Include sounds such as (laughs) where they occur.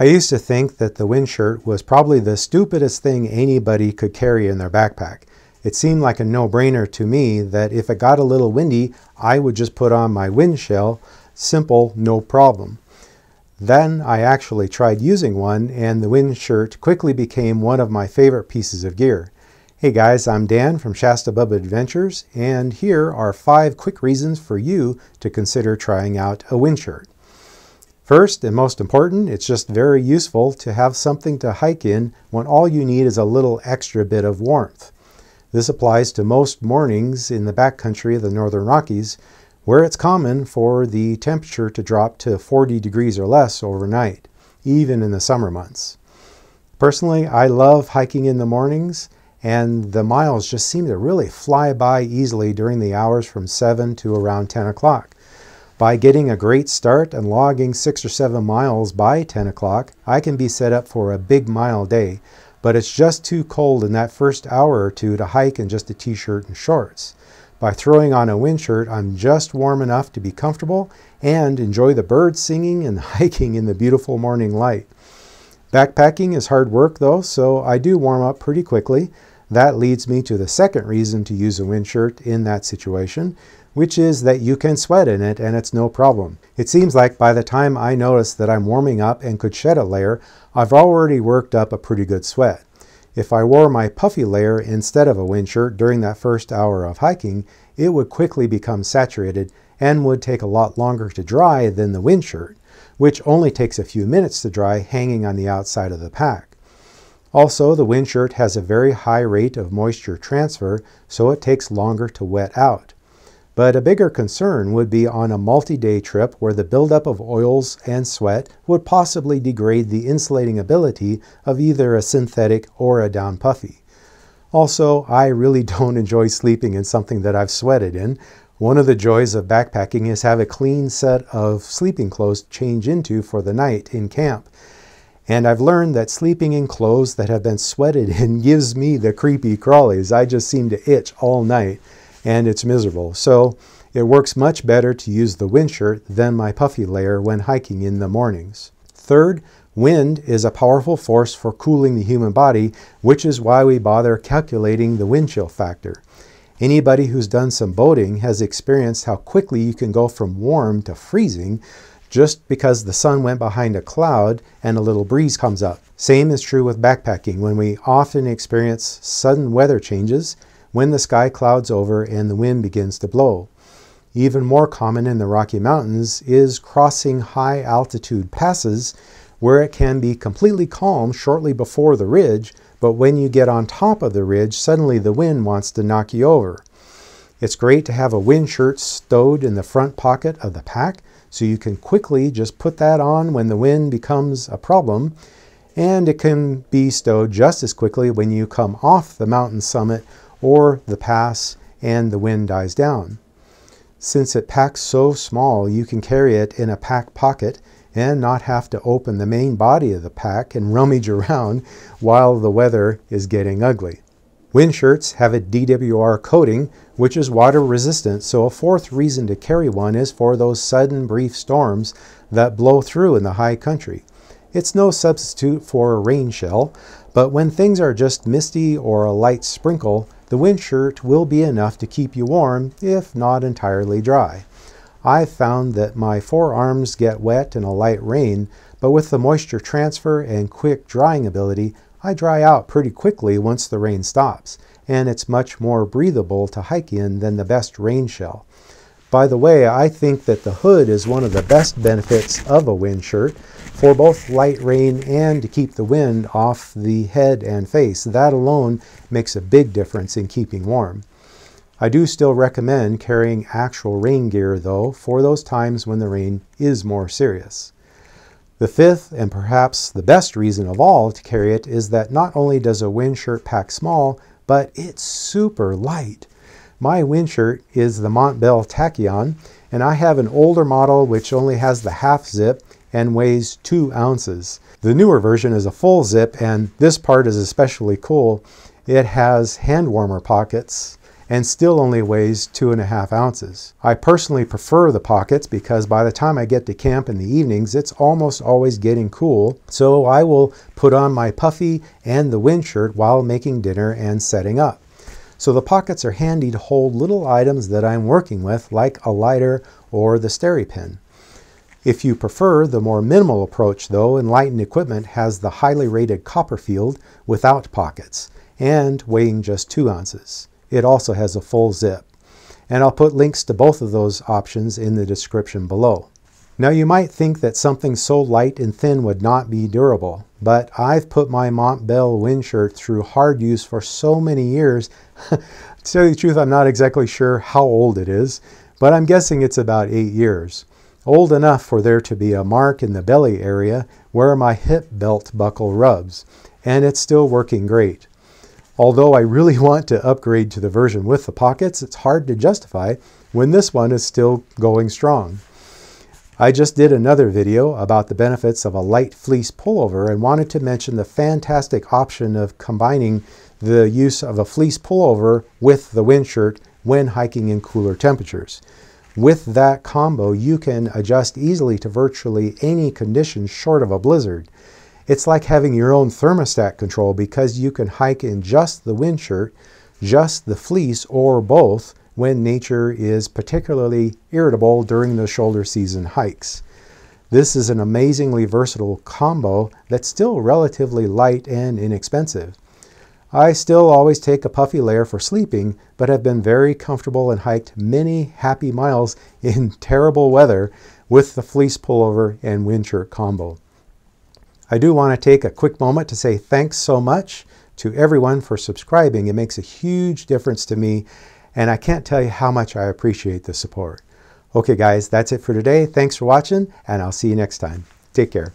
I used to think that the wind shirt was probably the stupidest thing anybody could carry in their backpack. It seemed like a no-brainer to me that if it got a little windy, I would just put on my wind shell. Simple, no problem. Then I actually tried using one and the wind shirt quickly became one of my favorite pieces of gear. Hey guys, I'm Dan from Shasta Bubba Adventures and here are five quick reasons for you to consider trying out a wind shirt. First and most important, it's just very useful to have something to hike in when all you need is a little extra bit of warmth. This applies to most mornings in the backcountry of the Northern Rockies, where it's common for the temperature to drop to 40 degrees or less overnight, even in the summer months. Personally, I love hiking in the mornings, and the miles just seem to really fly by easily during the hours from 7 to around 10 o'clock. By getting a great start and logging six or seven miles by 10 o'clock, I can be set up for a big mile day, but it's just too cold in that first hour or two to hike in just a t-shirt and shorts. By throwing on a wind shirt, I'm just warm enough to be comfortable and enjoy the birds singing and (laughs) hiking in the beautiful morning light. Backpacking is hard work though, so I do warm up pretty quickly. That leads me to the second reason to use a wind shirt in that situation, which is that you can sweat in it and it's no problem. It seems like by the time I notice that I'm warming up and could shed a layer, I've already worked up a pretty good sweat. If I wore my puffy layer instead of a wind shirt during that first hour of hiking, it would quickly become saturated and would take a lot longer to dry than the wind shirt, which only takes a few minutes to dry hanging on the outside of the pack. Also, the wind shirt has a very high rate of moisture transfer, so it takes longer to wet out. But a bigger concern would be on a multi-day trip where the buildup of oils and sweat would possibly degrade the insulating ability of either a synthetic or a down puffy. Also, I really (laughs) don't enjoy sleeping in something that I've sweated in. One of the joys of backpacking is have a clean set of sleeping clothes to change into for the night in camp. And I've learned that sleeping in clothes that have been sweated (laughs) in gives me the creepy crawlies. I just seem to itch all night and it's miserable. So it works much better to use the wind shirt than my puffy layer when hiking in the mornings. Third, wind is a powerful force for cooling the human body, which is why we bother calculating the wind chill factor. Anybody who's done some boating has experienced how quickly you can go from warm to freezing just because the sun went behind a cloud and a little breeze comes up. Same is true with backpacking when we often experience sudden weather changes when the sky clouds over and the wind begins to blow. Even more common in the Rocky Mountains is crossing high altitude passes where it can be completely calm shortly before the ridge, but when you get on top of the ridge, suddenly the wind wants to knock you over. It's great to have a wind shirt stowed in the front pocket of the pack so you can quickly just put that on when the wind becomes a problem and it can be stowed just as quickly when you come off the mountain summit or the pass and the wind dies down. Since it packs so small, you can carry it in a pack pocket and not have to open the main body of the pack and rummage around while the weather is getting ugly. Wind shirts have a DWR coating, which is water resistant, so a fourth reason to carry one is for those sudden brief storms that blow through in the high country. It's no substitute for a rain shell, but when things are just misty or a light sprinkle, the wind shirt will be enough to keep you warm, if not entirely dry. I've found that my forearms get wet in a light rain, but with the moisture transfer and quick drying ability, I dry out pretty quickly once the rain stops, and it's much more breathable to hike in than the best rain shell. By the way, I think that the hood is one of the best benefits of a wind shirt for both light rain and to keep the wind off the head and face. That alone makes a big difference in keeping warm. I do still recommend carrying actual rain gear though for those times when the rain is more serious. The fifth and perhaps the best reason of all to carry it is that not only does a wind shirt pack small, but it's super light. My wind shirt is the Montbell Tachyon and I have an older model which only has the half zip and weighs 2 ounces. The newer version is a full zip and this part is especially cool. It has hand warmer pockets and still only weighs two and a half ounces. I personally prefer the pockets because by the time I get to camp in the evenings, it's almost always getting cool. So I will put on my puffy and the wind shirt while making dinner and setting up. So the pockets are handy to hold little items that I'm working with, like a lighter or the SteriPen. If you prefer the more minimal approach though, Enlightened Equipment has the highly rated Copperfield without pockets and weighing just 2 ounces. It also has a full zip. And I'll put links to both of those options in the description below. Now you might think that something so light and thin would not be durable, but I've put my Montbell wind shirt through hard use for so many years. (laughs) to tell you the truth, I'm not exactly sure how old it is, but I'm guessing it's about eight years. Old enough for there to be a mark in the belly area where my hip belt buckle rubs, and it's still working great. Although I really (laughs) want to upgrade to the version with the pockets, it's hard to justify when this one is still going strong. I just did another video about the benefits of a light fleece pullover and wanted to mention the fantastic option of combining the use of a fleece pullover with the wind shirt when hiking in cooler temperatures. With that combo, you can adjust easily to virtually any conditions short of a blizzard. It's like having your own thermostat control because you can hike in just the wind shirt, just the fleece, or both when nature is particularly irritable during the shoulder season hikes. This is an amazingly versatile combo that's still relatively light and inexpensive. I still always take a puffy layer for sleeping, but have been very comfortable and hiked many happy miles (laughs) in terrible weather with the fleece pullover and wind shirt combo. I do want to take a quick moment to say thanks so much to everyone for subscribing. It makes a huge difference to me, and I can't tell you how much I appreciate the support. Okay, guys, that's it for today. Thanks for watching, and I'll see you next time. Take care.